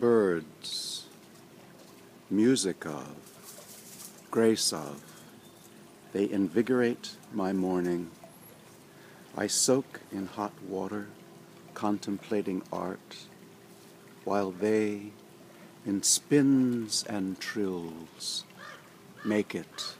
birds, music of, grace of, they invigorate my morning. I soak in hot water, contemplating art, while they, in spins and trills, make it